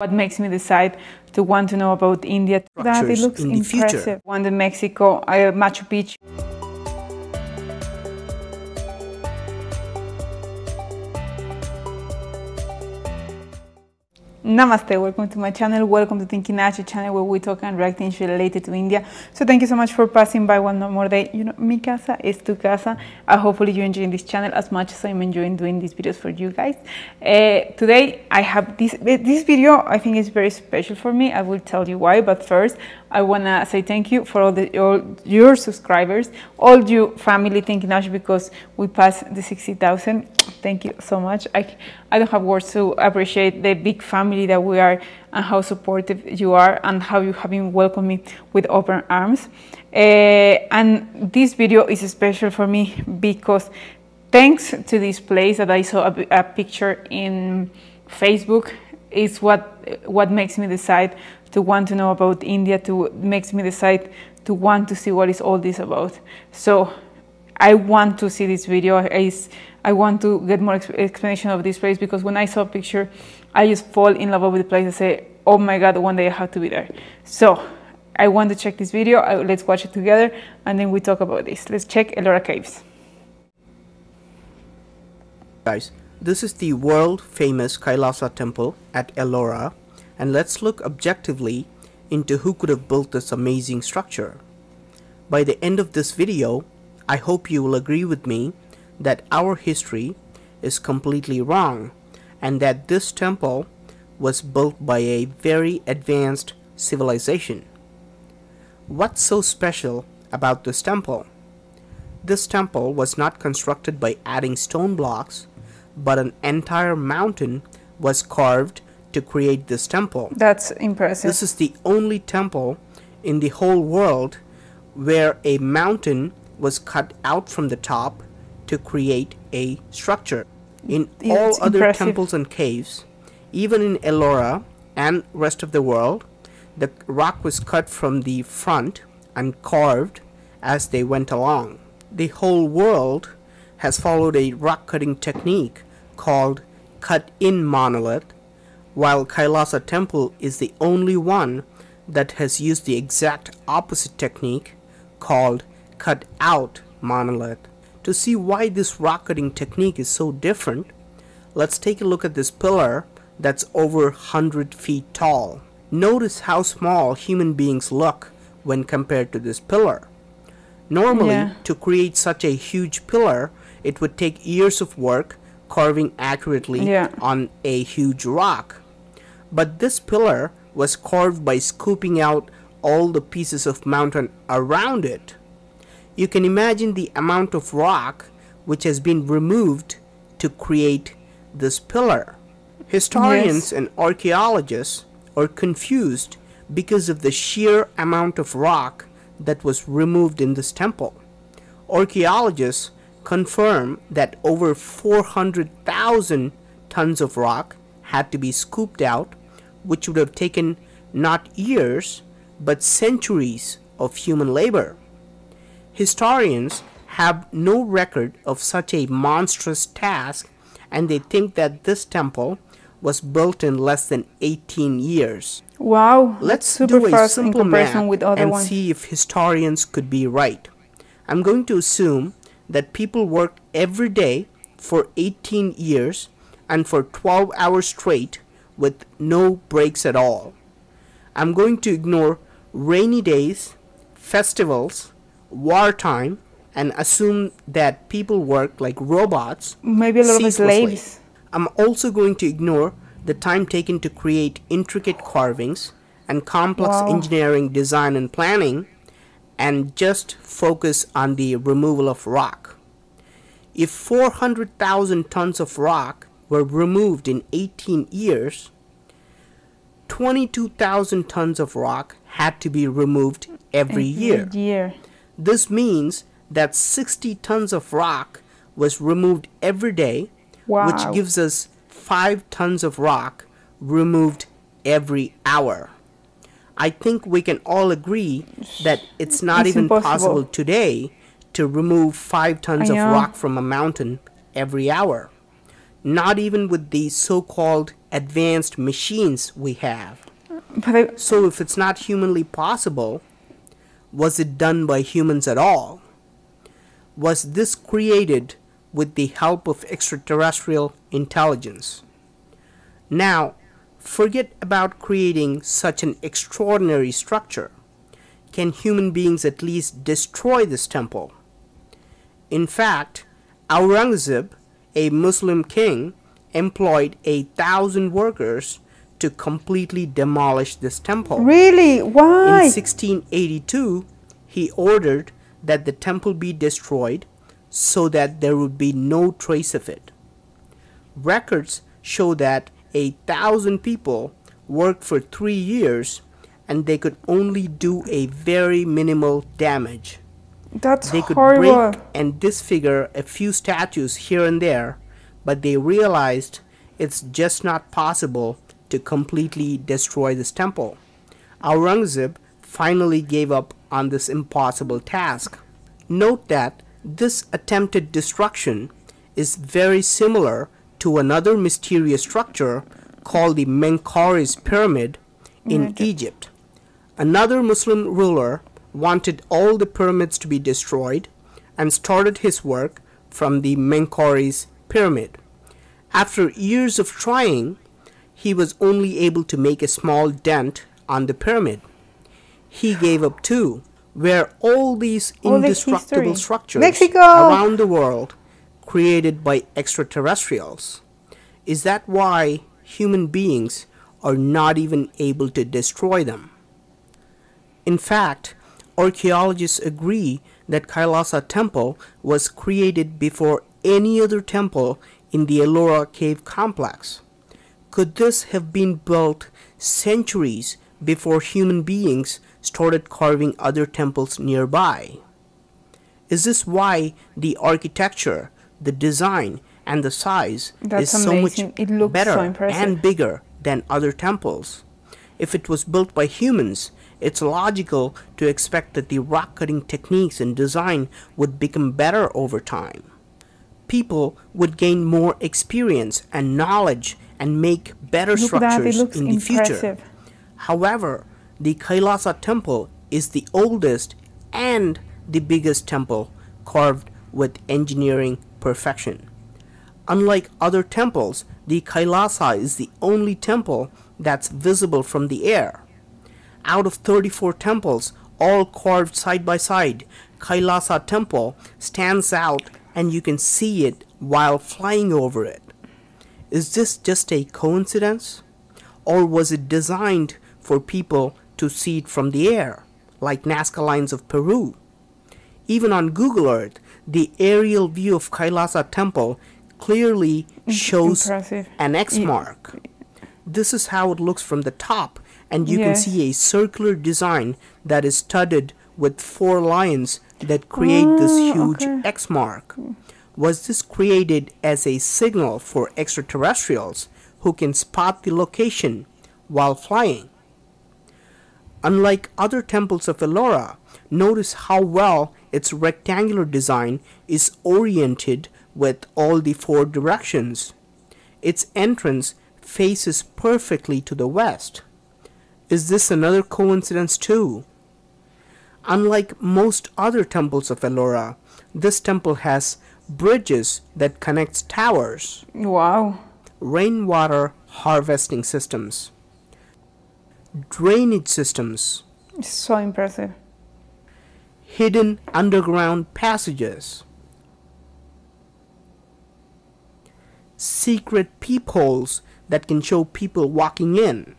What makes me decide to want to know about India? That it looks in impressive. One in Mexico, uh, Machu Picchu. Namaste, welcome to my channel. Welcome to Thinking channel where we talk and react things related to India. So thank you so much for passing by one more day. You know, mi casa es tu casa. Uh, hopefully you're enjoying this channel as much as I'm enjoying doing these videos for you guys. Uh, today I have this this video. I think is very special for me. I will tell you why. But first, I wanna say thank you for all the all your subscribers, all you family Thinking Nash because we passed the 60,000. Thank you so much. I I don't have words to appreciate the big family that we are and how supportive you are and how you have been welcoming me with open arms. Uh, and this video is special for me because thanks to this place that I saw a, a picture in Facebook is what what makes me decide to want to know about India to makes me decide to want to see what is all this about. So I want to see this video. I, I want to get more ex- explanation of this place because when I saw a picture, I just fall in love with the place. I say, oh my God, one day I have to be there. So I want to check this video. I, let's watch it together and then we talk about this. Let's check Ellora Caves. Guys, this is the world famous Kailasa temple at Ellora and let's look objectively into who could have built this amazing structure. By the end of this video, I hope you will agree with me that our history is completely wrong and that this temple was built by a very advanced civilization. What's so special about this temple? This temple was not constructed by adding stone blocks, but an entire mountain was carved to create this temple. That's impressive. This is the only temple in the whole world where a mountain was cut out from the top to create a structure. In Yeah, all other impressive. temples and caves, even in Ellora and rest of the world, the rock was cut from the front and carved as they went along. The whole world has followed a rock cutting technique called cut in monolith, while Kailasa temple is the only one that has used the exact opposite technique called cut out monolith. To see why this rock cutting technique is so different, let's take a look at this pillar that's over 100 feet tall. Notice how small human beings look when compared to this pillar. Normally, Yeah. to create such a huge pillar, it would take years of work carving accurately Yeah. on a huge rock. But this pillar was carved by scooping out all the pieces of mountain around it. You can imagine the amount of rock which has been removed to create this pillar. Historians Yes. and archaeologists are confused because of the sheer amount of rock that was removed in this temple. Archaeologists confirm that over 400,000 tons of rock had to be scooped out, which would have taken not years but centuries of human labor. Historians have no record of such a monstrous task and they think that this temple was built in less than 18 years. wow. Let's super do a simple math with other and see if historians could be right. I'm going to assume that people worked every day for 18 years and for 12 hours straight with no breaks at all. I'm going to ignore rainy days, festivals, wartime, and assume that people work like robots Maybe a lot of slaves. I'm also going to ignore the time taken to create intricate carvings and complex Wow. engineering design and planning and just focus on the removal of rock. If 400,000 tons of rock were removed in 18 years, 22,000 tons of rock had to be removed every year. year. This means that 60 tons of rock was removed every day, Wow. which gives us 5 tons of rock removed every hour. I think we can all agree that it's not It's even impossible. possible today to remove 5 tons of rock from a mountain every hour. not even with the so-called advanced machines we have. I, So if it's not humanly possible, was it done by humans at all? Was this created with the help of extraterrestrial intelligence? Now, forget about creating such an extraordinary structure. Can human beings at least destroy this temple? In fact, Aurangzeb, a Muslim king, employed a thousand workers to completely demolish this temple. really? Why? In 1682, he ordered that the temple be destroyed so that there would be no trace of it. Records show that a thousand people worked for three years and they could only do a very minimal damage. That's They could horrible. break and disfigure a few statues here and there, but they realized it's just not possible to completely destroy this temple. Aurangzeb finally gave up on this impossible task. Note that this attempted destruction is very similar to another mysterious structure called the Menkaure's Pyramid in Right. Egypt. Another Muslim ruler wanted all the pyramids to be destroyed and started his work from the Menkaure's Pyramid. After years of trying, he was only able to make a small dent on the pyramid. He gave up too, where all these All indestructible structures Mexico! around the world created by extraterrestrials. Is that why human beings are not even able to destroy them? In fact, archaeologists agree that Kailasa temple was created before any other temple in the Ellora cave complex. Could this have been built centuries before human beings started carving other temples nearby? Is this why the architecture, the design, and the size That's is so much. It looks better so impressive. and bigger than other temples? If it was built by humans, it's logical to expect that the rock cutting techniques and design would become better over time. People would gain more experience and knowledge and make better Look at that. It structures in the future. However, the Kailasa temple is the oldest and the biggest temple carved with engineering perfection. Unlike other temples, the Kailasa is the only temple that's visible from the air. Out of 34 temples, all carved side by side, Kailasa temple stands out and you can see it while flying over it. Is this just a coincidence? Or was it designed for people to see it from the air, like Nazca Lines of Peru? Even on Google Earth, the aerial view of Kailasa temple clearly shows impressive. an X mark. This is how it looks from the top, and you can see a circular design that is studded with four lions that create this Ah, huge okay. X mark. Was this created as a signal for extraterrestrials who can spot the location while flying? Unlike other temples of Ellora, notice how well its rectangular design is oriented with all the four directions. Its entrance faces perfectly to the west. Is this another coincidence too? Unlike most other temples of Ellora, this temple has bridges that connects towers, Wow. rainwater harvesting systems, drainage systems, It's so impressive. hidden underground passages, secret peepholes that can show people walking in,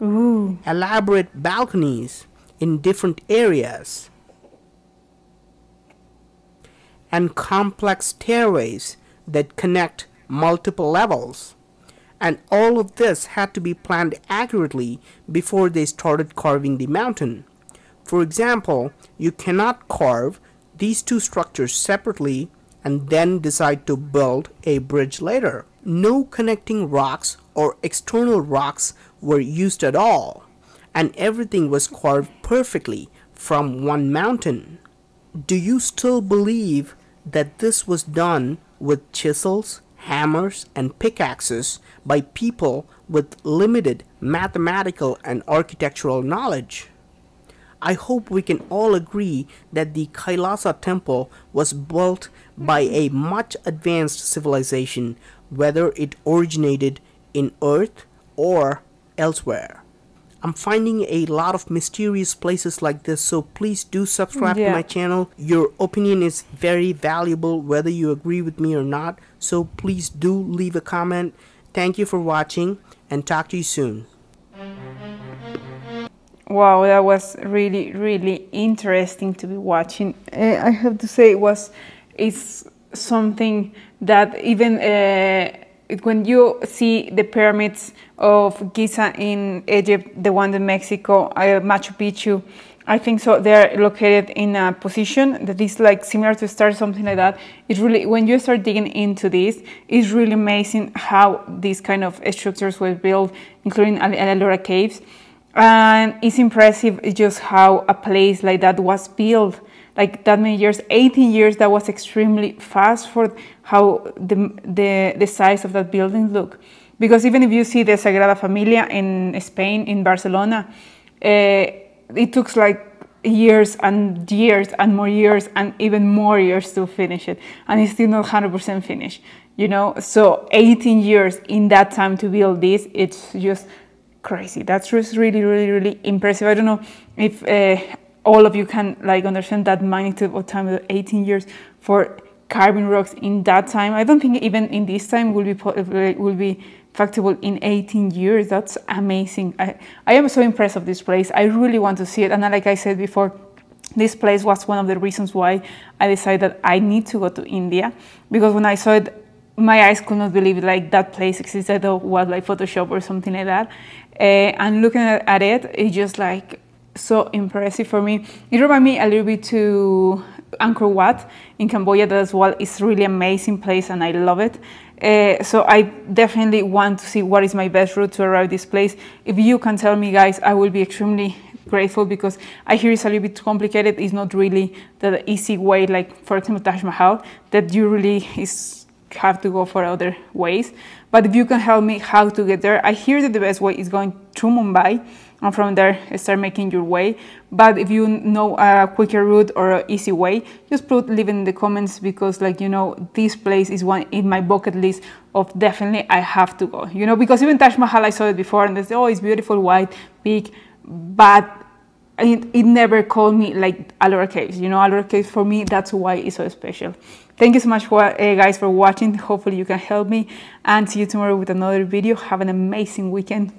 Ooh. elaborate balconies in different areas, and complex stairways that connect multiple levels. And all of this had to be planned accurately before they started carving the mountain. For example, you cannot carve these two structures separately and then decide to build a bridge later. No connecting rocks or external rocks were used at all, and everything was carved perfectly from one mountain. Do you still believe that this was done with chisels, hammers, and pickaxes by people with limited mathematical and architectural knowledge. I hope we can all agree that the Kailasa temple was built by a much advanced civilization, whether it originated in Earth or elsewhere. I'm finding a lot of mysterious places like this, so please do subscribe Yeah. to my channel. Your opinion is very valuable, whether you agree with me or not, so please do leave a comment. Thank you for watching, and talk to you soon. Wow, that was really, really interesting to be watching. Uh, I have to say, it was it's something that even uh, when you see the pyramids of Giza in Egypt, the one in Mexico, uh, Machu Picchu, I think so. They're located in a position that is like similar to stars, something like that. It's really when you start digging into this, it's really amazing how these kind of structures were built, including Al- Ellora caves and it's impressive just how a place like that was built like that many years 18 years that was extremely fast for how the, the, the size of that building look because even if you see the sagrada familia in spain in barcelona uh, it took like years and years and more years and even more years to finish it. And it's still not 100% finished you know? So 18 years in that time to build this it's just crazy. That's just really really really impressive. I don't know if uh, all of you can like understand that magnitude of time 18 years for carving rocks in that time. I don't think even in this time will be will be factable in 18 years that's amazing i i am so impressed of this place i really want to see it and like i said before this place was one of the reasons why I decided that I need to go to India because when I saw it, my eyes could not believe it, like that place existed or was like Photoshop or something like that. Uh, and looking at, at it, it's just like so impressive for me. It reminded me a little bit to Angkor Wat in Cambodia that as well is really amazing place and I love it. Uh, so I definitely want to see what is my best route to arrive this place. If you can tell me guys, I will be extremely grateful because I hear it's a little bit complicated. It's not really the easy way, like for example Taj Mahal, that you really is have to go for other ways. But if you can help me how to get there, I hear that the best way is going through Mumbai and from there start making your way. But if you know a quicker route or an easy way, just put leave it in the comments because like you know this place is one in my bucket list of definitely I have to go. You know because even Taj Mahal I saw it before and they say oh it's beautiful white big, but it, it never called me like Alora Caves. You know, Alora Caves for me, that's why it's so special. Thank you so much for, uh, guys for watching. Hopefully you can help me and see you tomorrow with another video. Have an amazing weekend.